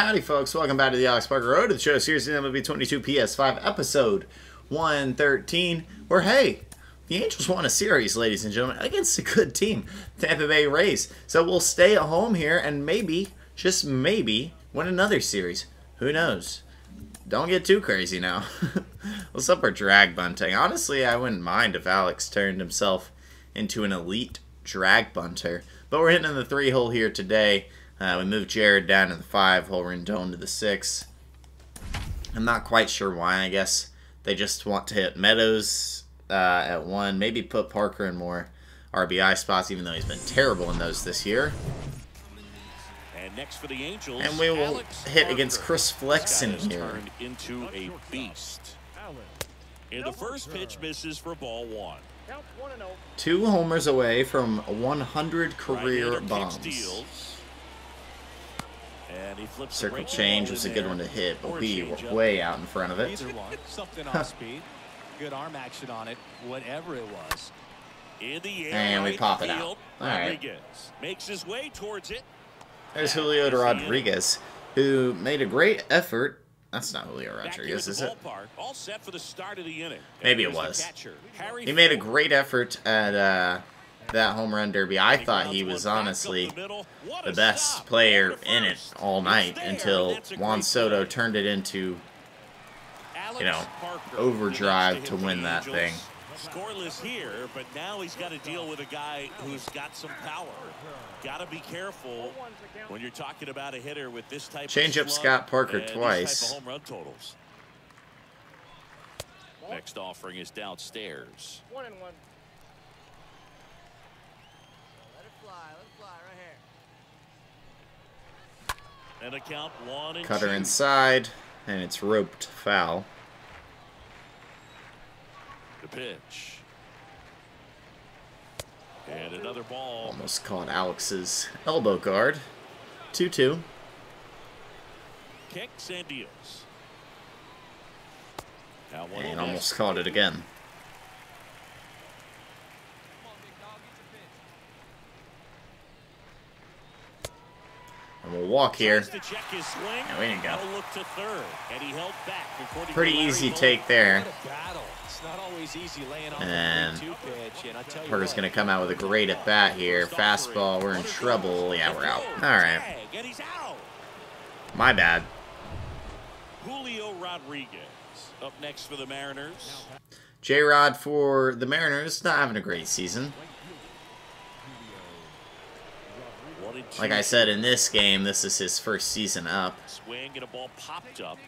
Howdy, folks. Welcome back to the Alex Parker Road to the show series MLB 22 PS5 episode 113. Where, hey, the Angels won a series, ladies and gentlemen, against a good team, Tampa Bay Rays. So we'll stay at home here and maybe, just maybe, win another series. Who knows? Don't get too crazy now. What's up our drag bunting? Honestly, I wouldn't mind if Alex turned himself into an elite drag bunter. But we're hitting in the three hole here today. Uh, we moved Jared down to the five hole, Rendon to the six. I'm not quite sure why. I guess they just want to hit Meadows uh, at one, maybe put Parker in more RBI spots, even though he's been terrible in those this year. And next for the Angels, And we will Alex hit Parker. against Chris Flexen here. turned into a beast. And the first pitch misses for ball one. Two homers away from 100 career Right-hander kicks, bombs. deals. And he flips the Circle change was a good one to hit, but we were way out in front of it. Either one, something off speed, good arm action on it, whatever it was. In the air, And we pop it out. All right. Makes his way towards it. There's Julio Rodriguez, who made a great effort. That's not Julio Back Rodriguez, is it? all set for the start of the inning. Maybe it was. He made a great effort at uh, that home run derby. I thought he was honestly the best player in it all night until Juan Soto turned it into you know, overdrive to win that thing. Scoreless here, but now he's got to deal with a guy who's got some power. Got to be careful when you're talking about a hitter with this type Change of up Scott Parker twice. home run totals. Next offering is downstairs. One and one. Let it fly, let it fly right here. And a count one and Cutter inside, and it's roped foul. The pitch. And another ball. Almost caught Alex's elbow guard. 2 2. Kicks and deals. And almost caught it again. And we'll walk here. Tries to check his swing. Yeah, we didn't go. No look to third, and he held back. according Pretty easy take there. What a battle. It's not always easy laying off And the 3-2 pitch, and I tell you Parker's going to come out with a great at bat here. Fastball, we're in trouble. Yeah, we're out. All right. Tag, And he's out. My bad. Julio Rodriguez up next for the Mariners. J Rod for the Mariners, not having a great season. One and two. Like I said, in this game, this is his first season up. Swing and a ball popped up.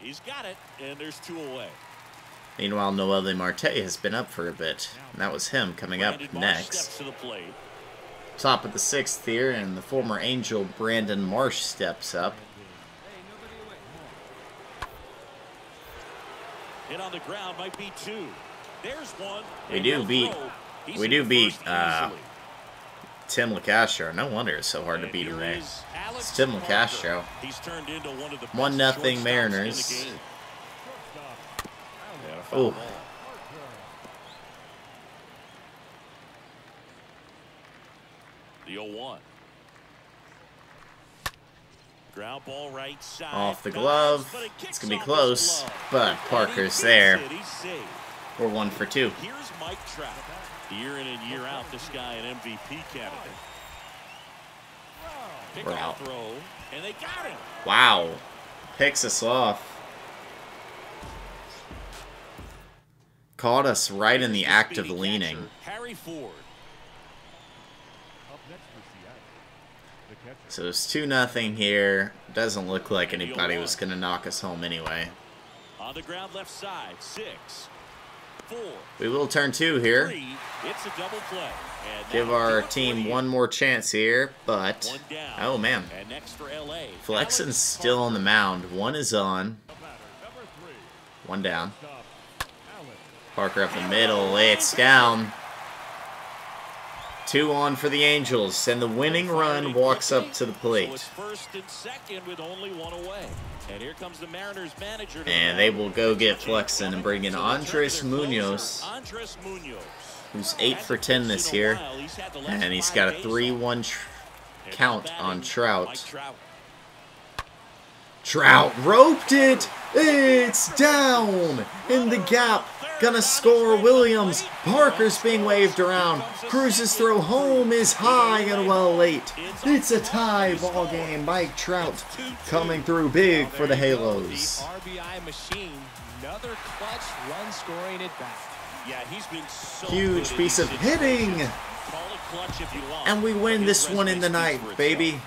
He's got it, and there's two away. Meanwhile, Noelvi Marte has been up for a bit. And that was him coming up next. steps to the plate. Top of the sixth here, and the former Angel Brandon Marsh steps up. Hit on the ground might be two. There's one. We do beat- we do beat, uh. Tim Locastro. No wonder it's so hard to beat him here there. is Alex It's Tim Parker. Locastro. He's turned into one of the One best nothing Mariners. in the game. And a foul Ooh. The 0-1. Ground ball right side. Off the glove. It's going to be close, but Parker's there. it. He's safe. We're one for two. Here's Mike Trout. Year in and year out, this guy an MVP candidate. Pick We're out. throw, and they got him. Wow. Picks us off. Caught us right in the act of leaning. Harry Ford. So it's 2 nothing here. Doesn't look like anybody was going to knock us home anyway. On the ground left side, six, four, We will turn two here. three. It's a double play. And Give our team one more chance here, but oh man, And next for LA. Flexen's still on the mound. One is on, one down. Parker up the middle, it's down. Two on for the Angels, and the winning run walks up to the plate. and second with only one away. And here comes the Mariners manager. And they will go get Flexen and bring in So the turn to Andres Munoz, Andres Munoz. Who's 8 for 10 this year. And he's got a 3-1 tr- count on Trout. Trout. Roped it. It's down in the gap. Gonna score Williams. Parker's being waved around. Cruz's throw home is high and well late. It's a tie ball game. Mike Trout coming through big for the Halos. RBI machine. Another clutch run scoring at bat. Yeah, he's been so Huge piece of hitting. Call it clutch if you want, And we win this one in the night, baby.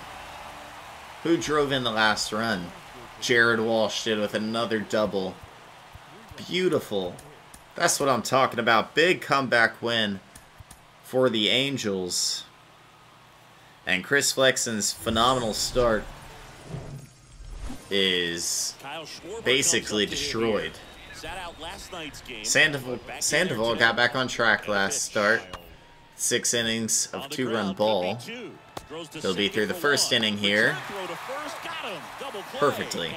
Who drove in the last run? Jared Walsh did with another double. Beautiful. That's what I'm talking about. Big comeback win for the Angels. And Chris Flexen's phenomenal start is basically destroyed. Here. Sat out last night's game, Sandoval, but back in Sandoval got back on track last start. Six innings of two-run ball. could be two. Throws to He'll be through the first inning here. Return throw to first, got him. Double play. Perfectly.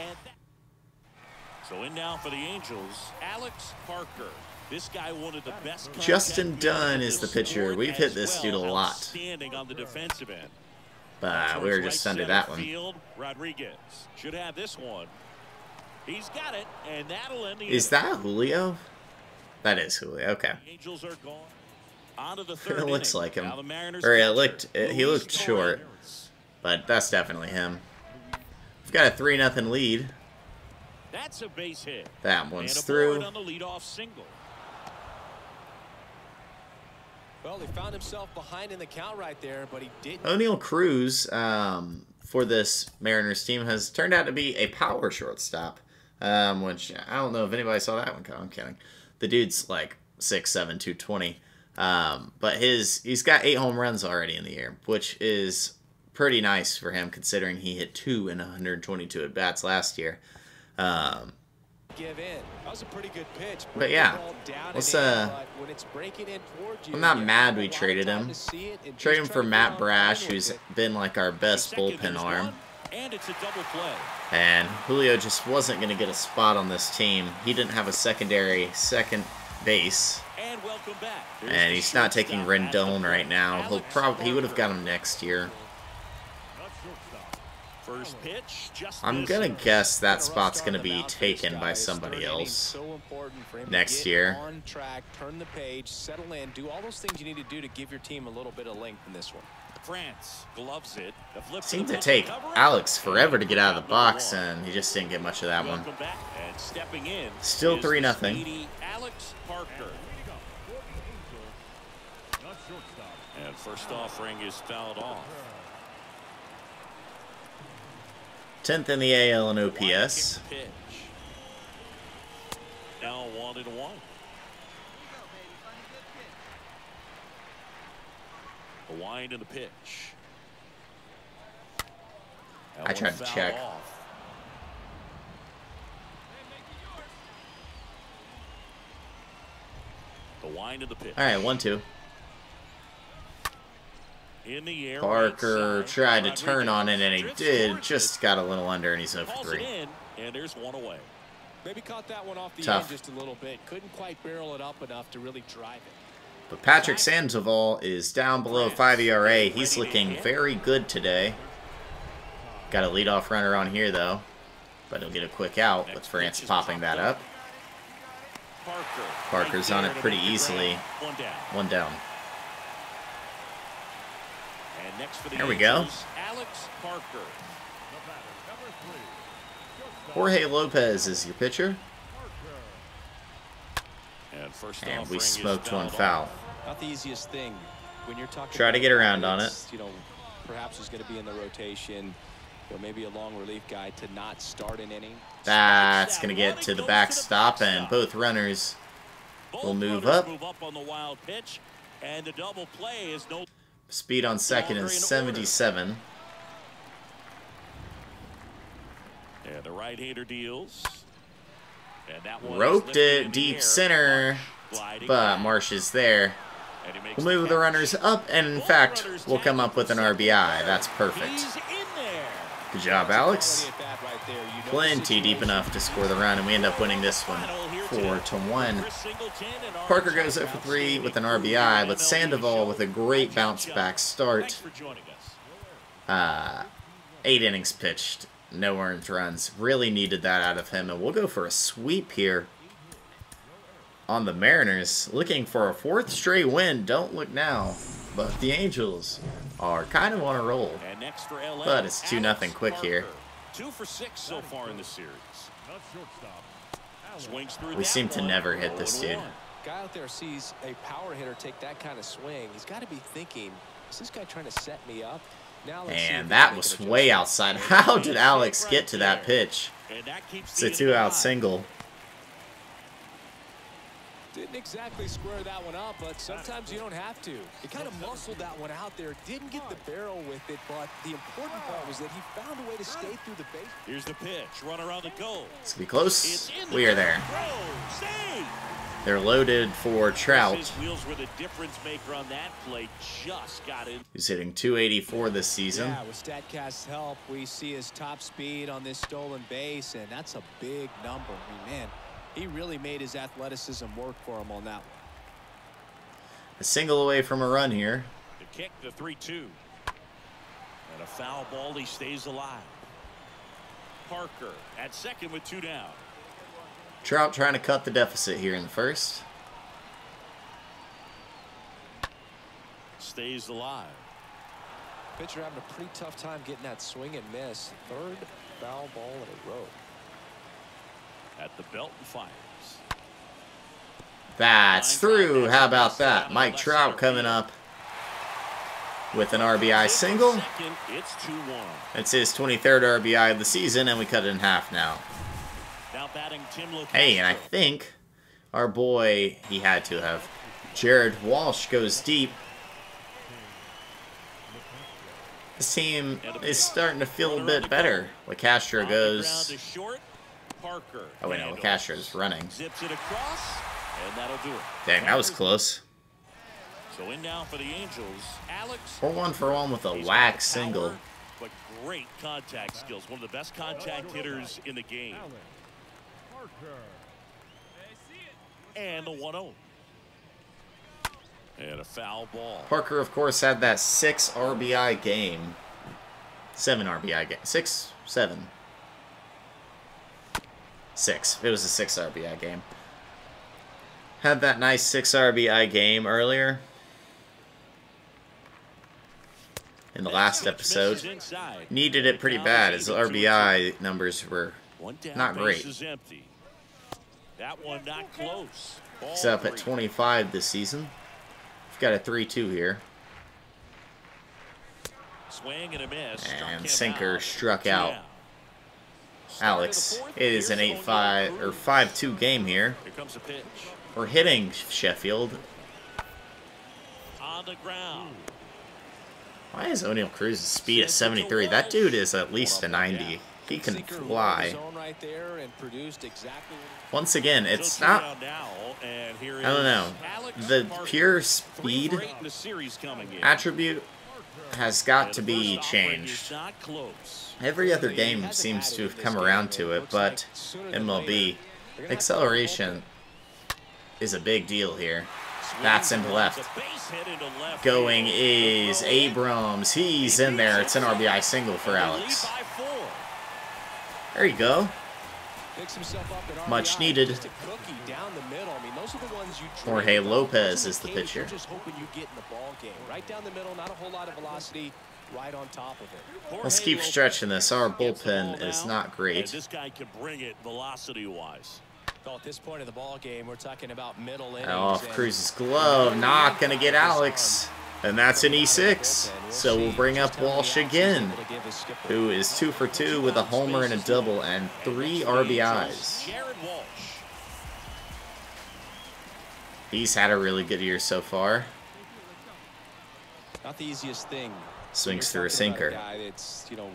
So in now for the Angels, Alex Parker. This guy one of the best. Justin Dunn is the pitcher. We've hit this dude a lot. Outstanding on the defensive end. But we were right just under center that one. Field, Rodriguez should have this one. He's got it, and that'll end the Is that Julio? That is Julio. Okay. The Angels are gone. On to the third It looks inning. like him. Now the Mariners Or it looked- it- he looked short. But that's definitely him. We've got a 3 nothing lead. That's a base hit. That one's through. on the leadoff single. Well, he found himself behind in the count right there, but he didn't. O'Neil Cruz um, for this Mariners team has turned out to be a power shortstop. Um, which I don't know if anybody saw that one coming. I'm kidding. The dude's like 6'7", 220. Um, but his he's got eight home runs already in the year, which is pretty nice for him considering he hit two in 122 at bats last year. Um, give in. That was a pretty good pitch. But yeah, Bring the ball down and let's, uh, when it's breaking in towards you, I'm not mad we traded him. to see it and Trade him for Matt Brash, who's been like our best bullpen arm. One, and it's a double play. And Julio just wasn't going to get a spot on this team. He didn't have a secondary second base. And welcome back. There's And he's not taking shortstop at the Rendon right now. He'll probably he would have got him next year. First pitch, just I'm gonna guess that Been a rough spot's gonna be mound for this taken guy. by somebody else so important for him to next year. On track, turn the page, settle in, do all those things you need to do to give your team a little bit of length in this one. France gloves it. Seemed to take. Alex forever to get out of the box, and he just didn't get much of that one. Welcome back. And stepping in. Still 3 the nothing. speedy Alex Parker. And first offering is fouled off. Tenth in the AL and OPS. Pitch. Now one and one. The wind and the pitch. That I tried to check. off. The wind and the pitch. All right, one two. In the air. Parker right side. tried to turn on it, and he did. Just got a little under, and he's 0 for 3. in, and there's one away. Maybe caught that one off the Tough. end just a little bit. Couldn't quite barrel it up enough to really drive it. But Patrick Sandoval is down below 5 ERA. He's looking very good today. Got a leadoff runner on here, though. But he'll get a quick out with France popping that up. Parker. Parker's on it pretty easily. One down. One down. And next for the There we go. Alex Parker. Jorge Lopez is your pitcher. And first And we smoked one foul. Not the easiest thing when you're talking. Try to get around on it. You know, perhaps is going to be in the rotation. Or maybe a long relief guy to not start an inning. That's going to get to the backstop, and both runners We'll move up. Move up on the wild pitch, and the double play is no. speed on second is 77. And the right-hander deals. And that one Roped it deep air. center, but. Marsh is there. And he makes We'll move the runners up, and in fact, we'll come up with an RBI. That's perfect. He's in there. Good job, Alex. Quality at bat right there. You know the Plenty deep enough to score the run, and we end up winning this one four today. to one. Chris Singleton and Parker goes 0 for 3 with an RBI, but Sandoval with a great bounce back start. Thanks for joining us. Uh, eight innings pitched, no earned runs. Really needed that out of him, and we'll go for a sweep here on the Mariners, looking for a fourth straight win. Don't look now, but the Angels are kind of on a roll. And next for LA, But it's 2 Alex nothing quick Parker. here. Two for six so far in the series. We seem to never hit this dude. and. Guy out there sees a power hitter take that kind of swing. He's got to be thinking, is this guy trying to set me up? Now let's see if he And can that was way outside. How did Alex get to that pitch? And that keeps It's a two-out single. Didn't exactly square that one up, but sometimes you don't have to. He kind of muscled that one out there. Didn't get the barrel with it, but the important part was that he found a way to stay through the base. Here's the pitch. Run around the goal. It's gonna be close. It's in the We are there. They're loaded for Trout, His wheels were the difference maker on that play. Just got in. who's hitting 284 this season. Yeah, with StatCast's help, we see his top speed on this stolen base, and that's a big number. I mean, man, he really made his athleticism work for him on that one. A single away from a run here. The kick, the 3 2. And a foul ball. He stays alive. Parker at second with two down. Trout trying to cut the deficit here in the first. Stays alive. Pitcher having a pretty tough time getting that swing and miss. Third foul ball in a row. At the belt and fires. That's through. How about that? Mike Trout coming up with an RBI single. Second, it's 2 1. It's his 23rd RBI of the season, and we cut it in half now. Now batting Tim Locastro. Hey, and I think our boy, he had to have. Jared Walsh goes deep. This team is starting to feel a bit better. Locastro On the ground goes. To short. Parker. Oh, wait, no, handles. Locastro's running. Zips it across, and that'll do it. Dang, that was close. So in now for the Angels, Alex. We're one for one with a whack got single. power, But great contact skills. One of the best contact hitters in the game. And the 1 0. And a foul ball. Parker, of course, had that six RBI game. Seven RBI game. Six, seven. Six. It was a six RBI game. Had that nice six RBI game earlier. In the last episode. Needed it pretty bad. His even two and RBI numbers were two. One down, not great. That one not close. He's up at 25 this season. We've got a 3-2 here. Swing and a miss. And him sinker out. struck out. down. Start of the Alex, it is an 8-5 or 5-2 game here. Here comes the pitch. We're hitting Sheffield. On the ground. Why is O'Neil Cruz's speed at 73? That dude is at least a 90. He can fly. his own right there and produced exactly what Once again, it's not. down now, and here I don't know. The pure speed for eight in the series coming in. attribute has got to be first offering is changed. Every other game seems to have come around to it but like sooner than MLB later, they're gonna have to acceleration is a big deal here. That's into left. runs a base hit into left Going is The throw in. Abrams. He's in there. It's an RBI single for Alex. lead by four. There you go. Picks himself up an Much needed. Jorge. Lopez is the pitcher. You're just hoping you get in the ball game. Right down the middle, not a whole lot of velocity, right on top of it. Let's keep stretching this. Our bullpen is not great. This guy can bring it velocity-wise. Well, at this point in the ball game, we're talking about middle innings. Oh, off Cruz's glove. Not going to get Alex. And that's an E6. So we'll bring up Walsh again, who is two for two with a homer and a double and three RBIs. Jared Walsh. He's had a really good year so far. Not the easiest thing. Swings through a sinker. about sinker. guy that's, you know,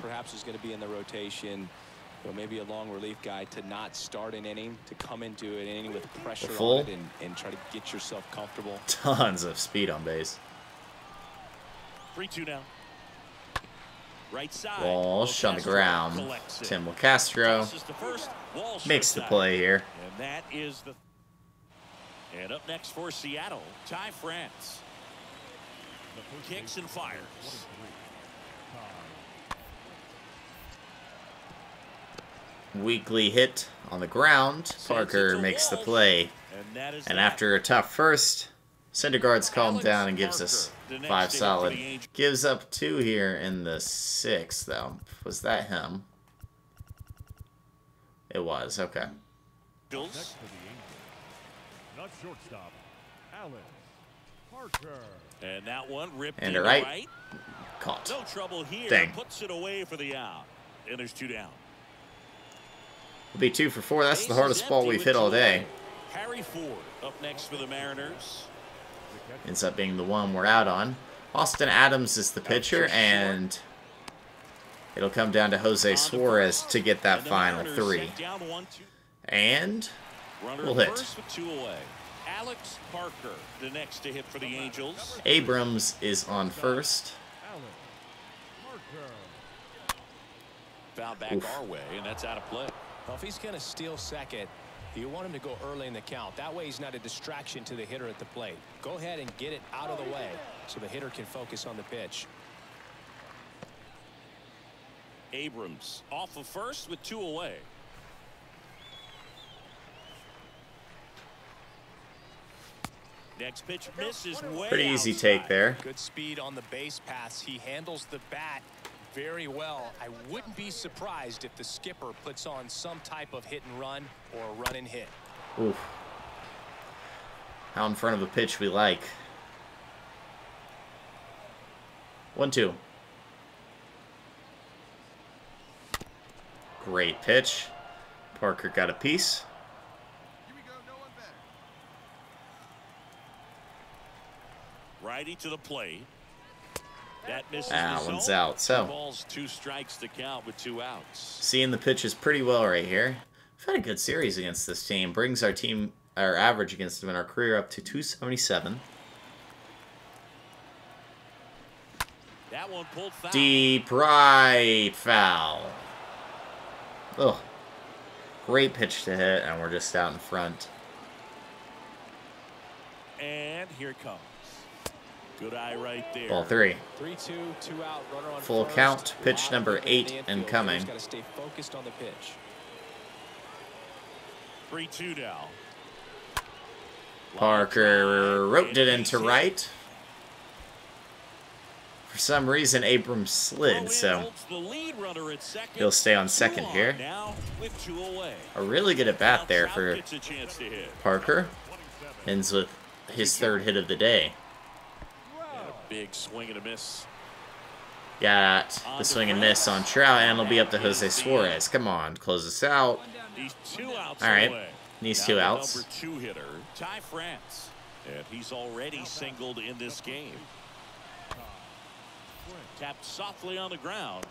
perhaps is going to be in the rotation. You know, maybe a long relief guy to not start an inning, to come into an inning with pressure full? on it and, and try to get yourself comfortable. Tons of speed on base. 3-2 now. Right side. Walsh on the ground. collects. Tim Castro Tosses to first. Walsh makes the play here. And that is the. And up next for Seattle, Ty France. Kicks and fires. Weekly hit on the ground. Parker makes the play. And after a tough first, Syndergaard's calmed down and gives us five solid. Gives up two here in the sixth, though. Was that him? It was, okay. Bills. Not shortstop, Alex Parker. And that one ripped And the right. right. Caught. No trouble here. Dang. Puts it away for the out. And there's two down. Will be two for four. That's the hardest ball we've hit all day. Harry Ford up next for the Mariners. Ends up being the one we're out on. Austin Adams is the pitcher, and it'll come down to Jose Suarez to get that final three. set Down one, two. And Runner We'll hit. first with two away. Alex Parker, the next to hit for the Angels. Abrams is on first. Foul back Oof. our way, and that's out of play. Well, if he's going to steal second, you want him to go early in the count. That way he's not a distraction to the hitter at the plate. Go ahead and get it out of the way so the hitter can focus on the pitch. Abrams off of first with two away. Next pitch misses way Pretty easy outside. take there. Good speed on the base paths. He handles the bat very well. I wouldn't be surprised if the skipper puts on some type of hit and run or a run and hit. Oof. Out in front of a pitch we like. One, two. Great pitch. Parker got a piece. Righty to the plate. That misses Ah, one's zone. out, so. Balls, two strikes to count with two outs. Seeing the pitches pretty well right here. We've had a good series against this team. Brings our team, our average against them in our career up to 277. That one pulled foul. Deep right foul. Ugh. Great pitch to hit, and we're just out in front. And here it comes. Good eye right there. Ball three. 3-2, out, runner on Full first. count, pitch Lot number movement in eight and coming. Got to stay focused on the pitch. 3 2 now. Parker Line roped it into right. For some reason, Abrams slid, so holds the lead runner at second. he'll stay on second here. Now with two away. a really good at bat there for gets a chance to hit. Parker. Ends with his third hit of the day. Big swing and a miss. Got the swing and miss on Trout, and it'll be up to Jose Suarez. Come on, close this out. He's two outs All right, these two outs. Number two hitter, Ty France, and he's already singled in this game. Tapped softly on the ground.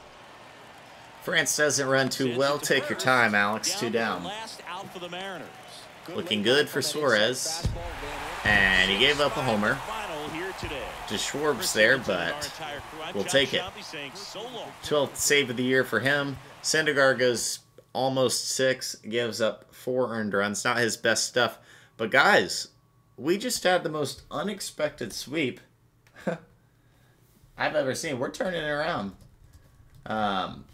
France doesn't run too well. Take your time, Alex. Two down. Last out for the Mariners. Looking good for Suarez. And he gave up a homer Final here today. To Schwartz there, but we'll take it. 12th save of the year for him. Syndergaard goes almost six, gives up four earned runs. Not his best stuff. But guys, we just had the most unexpected sweep I've ever seen. We're turning it around. Um,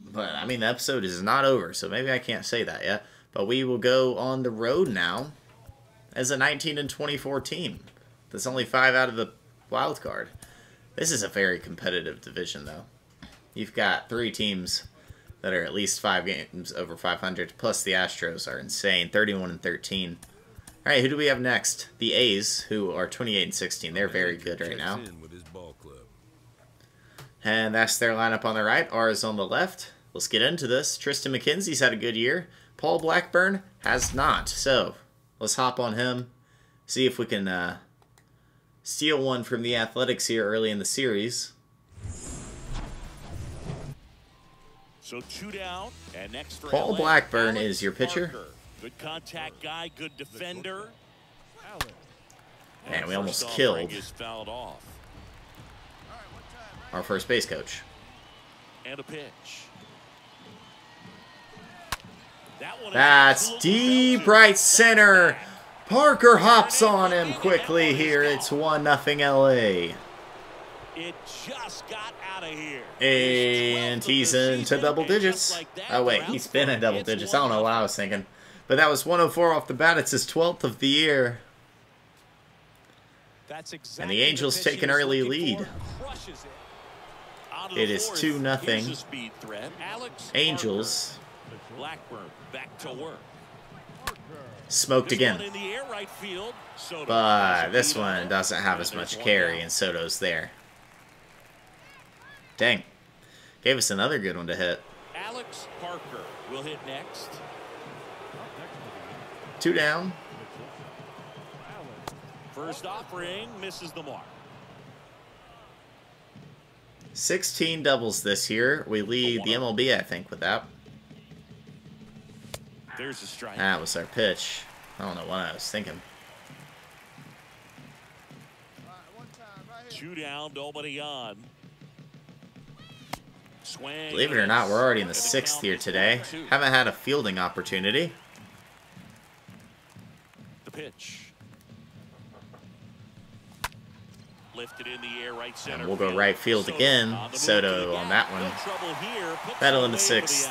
but I mean, the episode is not over, so maybe I can't say that yet. But we will go on the road now as a 19 and 24 team. That's only five out of the wild card. This is a very competitive division, though. You've got three teams that are at least five games over 500, plus the Astros are insane, 31 and 13. All right, who do we have next? The A's, who are 28 and 16. They're very good right now. And that's their lineup on the right. Ours on the left. Let's get into this. Triston McKenzie's had a good year. Paul Blackburn has not. So let's hop on him. See if we can uh, steal one from the Athletics here early in the series. So two down, and next for Paul LA, Blackburn Alex is your pitcher. Parker. Good contact guy, good defender. Man, we almost killed our first base coach. And a pitch. That That's deep right center. Parker hops on him quickly here. It's 1 nothing LA. It just got out of here. And he's into double digits. Oh, wait, he's been in double digits. I don't know what I was thinking. But that was 104 off the bat. It's his 12th of the year. That's exactly And the Angels take an early lead. it. Out of It the is fourth. 2 nothing. Here's a speed threat. Alex Angels Blackburn back to work. Smoked again. one in the air right field. Soto But this one doesn't have as much carry, and Soto's there. Dang. Gave us another good one to hit. Alex Parker will hit next. Two down. First offering misses the mark. 16 doubles this year. We lead the MLB, I think, with that. There's a strike. That was our pitch. I don't know what I was thinking. Two down, nobody on. Swing. Believe it or not, we're already in the sixth here today. Haven't had a fielding opportunity. The pitch. Lifted in the air, right center. we'll go right field again. on the move Soto on that one. No trouble here. Puts Battle in the sixth.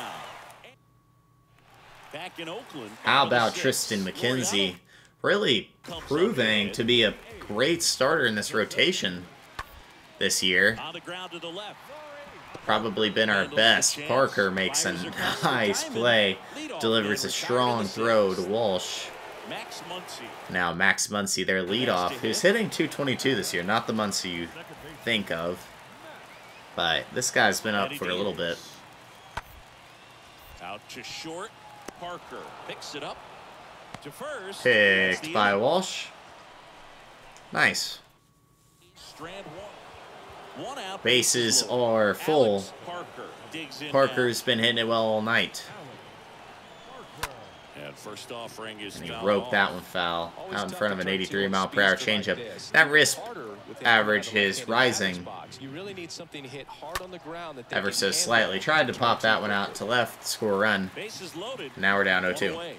Back in Oakland. How about. Triston McKenzie? Really proving to be a great starter in this rotation this year. On the ground to the left. Probably been our best. Parker makes a nice play. Delivers a strong throw to Walsh. Now Max Muncy, their leadoff, who's hitting 222 this year. Not the Muncy you think of. But this guy's been up for a little bit. Out to short. Parker picks it up to first. Picked by. Walsh. Nice. Strand one. One out. Bases are full. Parker digs in Parker's been hitting it well all night. And first offering is And he roped that one foul uh, out in front of an 83 mile per hour changeup. That wrist Harder with the average his rising batter's box. You really need something hit hard on the ground that ever so slightly. Tried to pop that one out to left, score a run. Bases loaded. Now we're down 0-2. away.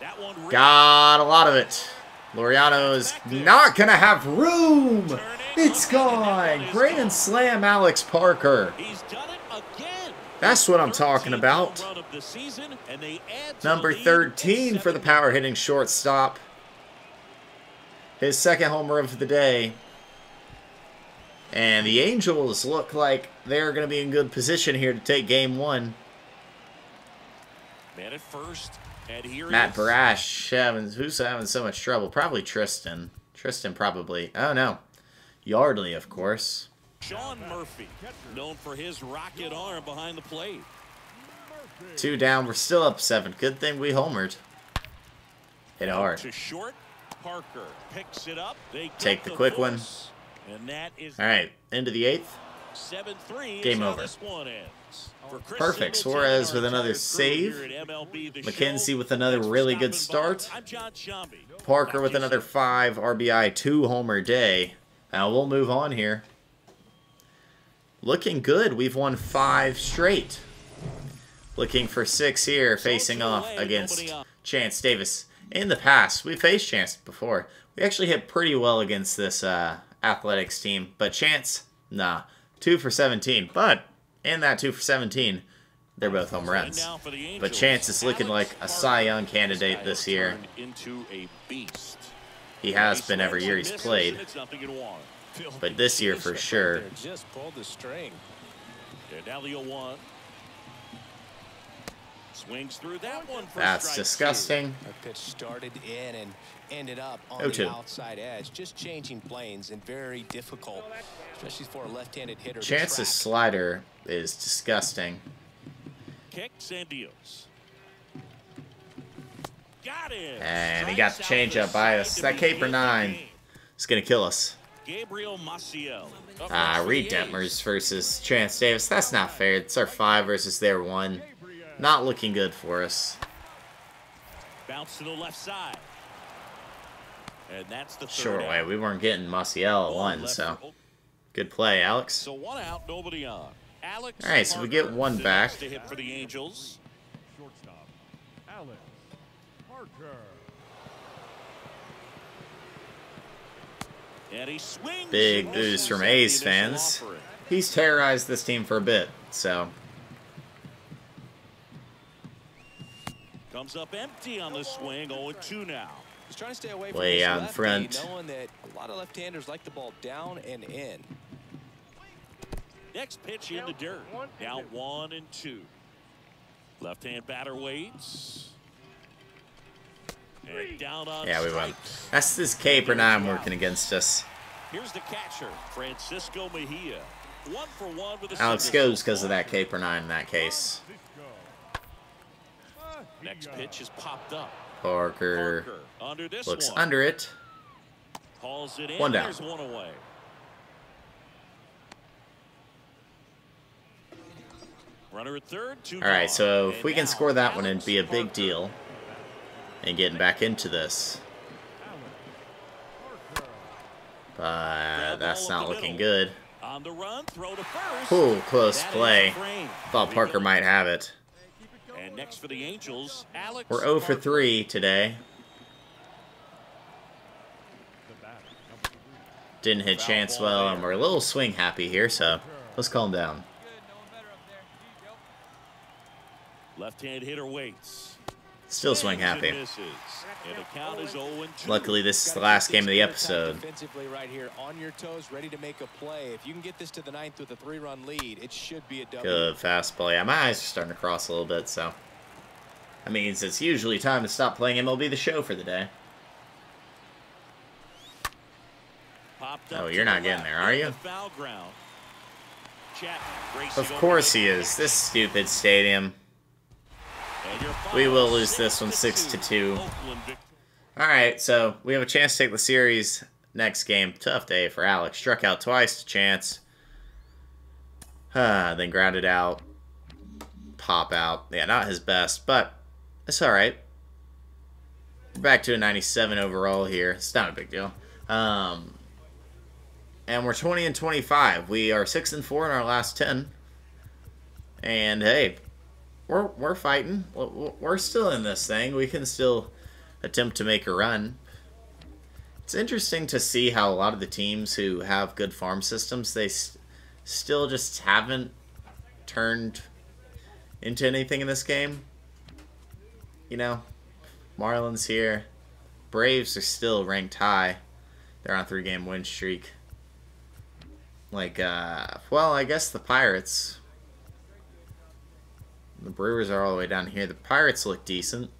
That one ripped. Got a lot of it. Laureano's not going to have room. It's gone. Grand slam, Alex Parker. He's done it again. That's what I'm talking about. home run of the season, and they add to Number 13 for the power hitting shortstop. His second homer of the day. And the Angels look like they're going to be in good position here to take game one. Man at first, and here Matt is Brash, having, who's having so much trouble? Probably Tristan. Tristan probably. Oh, no. Yardley, of course. Sean Murphy, known for his rocket arm behind the plate. Two down. We're still up seven. Good thing we homered. Hit hard. To short, Parker picks it up. They Take the quick one. force, And that is All right. Into the eighth. 7-3 Game over. this one ends. For Chris Perfect. Suarez with another save. McKenzie with another really good start. Parker with another five RBI, two homer day. Now we'll move on here. Looking good. We've won five straight. Looking for six here, facing off against Chance Davis. In the past, we faced Chance before. We actually hit pretty well against this uh, athletics team, but Chance, nah, two for 17. But in that two for 17, they're both home runs. now for the But Chance is looking like a Cy Young candidate this year. Turned Into a beast. He has been every year he's played. and it's nothing in one. But this year for sure. Just pulled the string. And now the 0-1. Swings through that one for That's disgusting. That pitch started in and ended up on 0-2. the outside edge, just changing planes and very difficult, especially for a left-handed hitter. Chance's slider is disgusting. Kicks and deals. And he got the changeup by us. That to K per nine. game. It's gonna kill us. Gabriel Maciel. up Ah, Reed Detmers versus Chance Davis. That's not fair. It's our five versus their one. Not looking good for us. Bounce to the left side. And that's the Short out. way. We weren't getting Musial at one, so good play, Alex. So one out, nobody on. Alex All right, so we get one back. To hit for the Angels. Parker. Big boost from A's fans. He's terrorized this team for a bit, so. Comes up empty on the swing, 0-2 now. He's trying to stay away Way from out in front. Knowing that a lot of left-handers like the ball down and in. Next pitch in the dirt. Now one and two. Left-hand batter waits. And down on yeah, we won. That's this K per nine working against us. Here's the catcher, Francisco Mejia. One for one with Alex goes because of that K per nine in that case. Next pitch is popped up. Parker Parker under this looks one. under it. Calls it in. One down. There's one away. Runner at third, two All right, so if we can score that one, it'd be a big deal. And getting back into this. But that's not looking good. On the run, throw to first. Ooh, close play. Thought Parker might have it. And next for the Angels, Alex. We're 0 for 3 today. Didn't hit Chance well, and we're a little swing happy here, so let's calm down. Left-hand hitter waits. Still swing happy. misses. And the count is 0 and 2. Luckily, this is the last game of the episode. Defensively right here, on your toes, ready to make a play. If you can get this to the ninth with a three-run lead, it should be a W. Good fastball. Yeah, my eyes are starting to cross a little bit, so. That means it's usually time to stop playing MLB The Show for the day. Oh, you're not getting there, are you? the Foul ground. Chapman racing Of course he is. This stupid stadium. We will lose this one 6 to 2. Alright, so we have a chance to take the series next game. Tough day for Alex. Struck out twice to chance. Ah, then grounded out. Pop out. Yeah, not his best, but it's alright. We're back to a 97 overall here. It's not a big deal. Um, and we're 20 and 25. We are 6 and 4 in our last 10. And hey, we're we're fighting. We're- still in this thing. We can still attempt to make a run. It's interesting to see how a lot of the teams who have good farm systems they still just haven't turned into anything in this game. You know, Marlins here. Braves are still ranked high. They're on a three game win streak. Like, uh, well, I guess the Pirates. The Brewers are all the way down here. The Pirates look decent.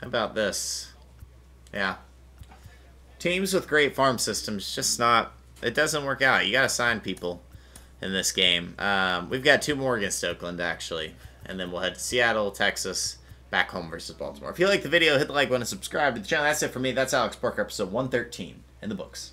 How about this? Yeah. Teams with great farm systems just not. It doesn't work out. You got to sign people in this game. Um, we've got two more against Oakland, actually. And then we'll head to Seattle, Texas, back home versus Baltimore. If you like the video, hit the like button and subscribe to the channel. That's it for me. That's Alex Parker, episode 113 in the books.